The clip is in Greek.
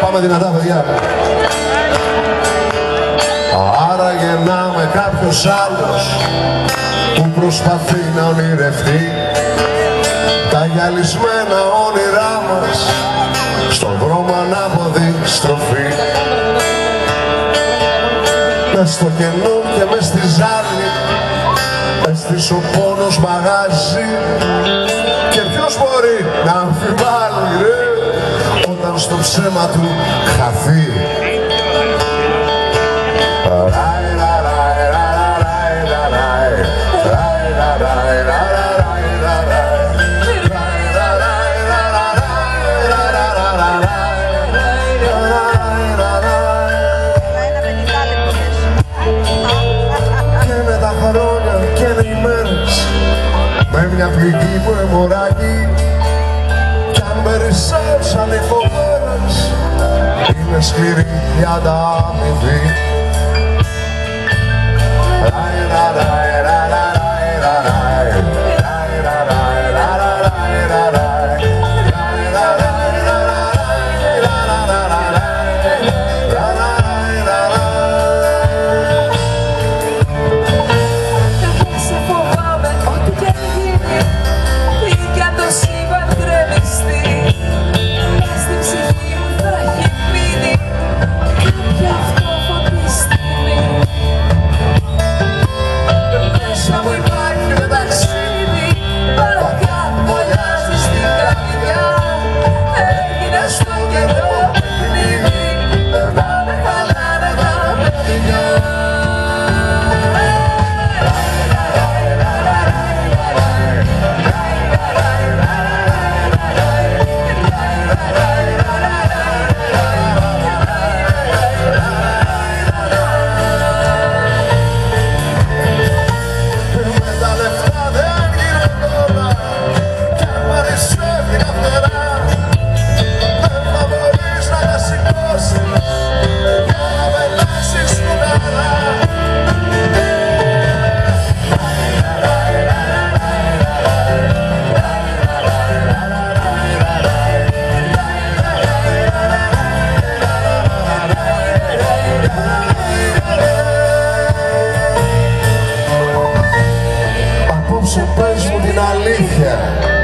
Πάμε δυνατά, παιδιά. Άρα γεννάμε κάποιος άλλος που προσπαθεί να ονειρευτεί τα γυαλισμένα όνειρά μας στον δρόμο ανάποδη στροφή Μες στο κενό και μες στη ζάλη Μες ο πόνος μαγάζει Και ποιος μπορεί να αμφιβάλλει ρε Όταν στο ψέμα του χαθεί μια πληγή μου εμωράκι κι αν περισσεύς ανεκοβέρας είναι σκληρή μια τα αμοιβή Ράι, ράι, somewhere. σου πες μου την αλήθεια.